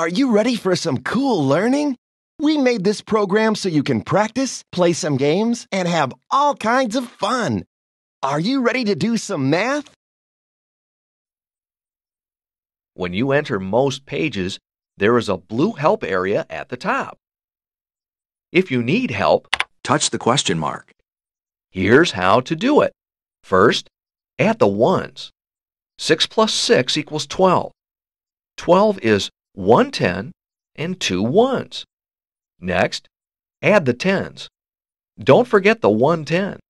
Are you ready for some cool learning? We made this program so you can practice, play some games, and have all kinds of fun. Are you ready to do some math? When you enter most pages, there is a blue help area at the top. If you need help, touch the question mark. Here's how to do it. First, add the ones. 6 plus 6 equals 12. 12 is one ten and two ones. Next, add the tens. Don't forget the 110.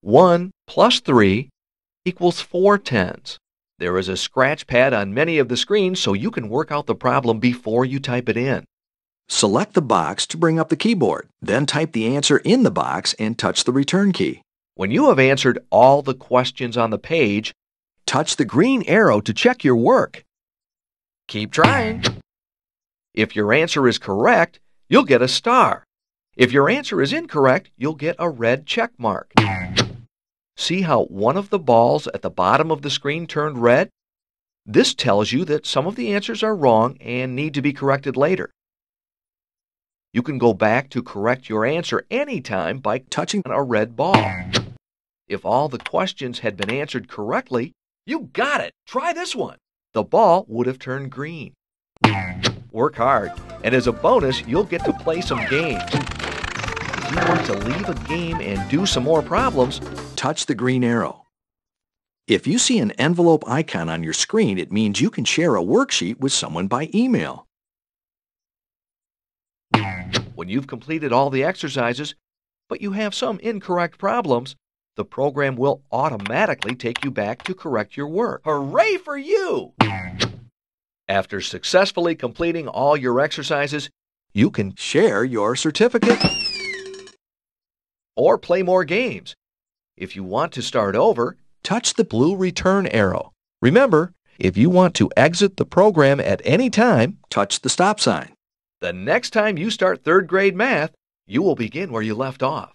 1 plus 3 equals 4 tens. There is a scratch pad on many of the screens so you can work out the problem before you type it in. Select the box to bring up the keyboard. Then type the answer in the box and touch the return key. When you have answered all the questions on the page, touch the green arrow to check your work. Keep trying. If your answer is correct, you'll get a star. If your answer is incorrect, you'll get a red check mark. See how one of the balls at the bottom of the screen turned red? This tells you that some of the answers are wrong and need to be corrected later. You can go back to correct your answer anytime by touching on a red ball. If all the questions had been answered correctly, you got it. Try this one. The ball would have turned green. Work hard, and as a bonus, you'll get to play some games. If you want to leave a game and do some more problems, touch the green arrow. If you see an envelope icon on your screen, it means you can share a worksheet with someone by email. When you've completed all the exercises, but you have some incorrect problems, the program will automatically take you back to correct your work. Hooray for you! After successfully completing all your exercises, you can share your certificate or play more games. If you want to start over, touch the blue return arrow. Remember, if you want to exit the program at any time, touch the stop sign. The next time you start third grade math, you will begin where you left off.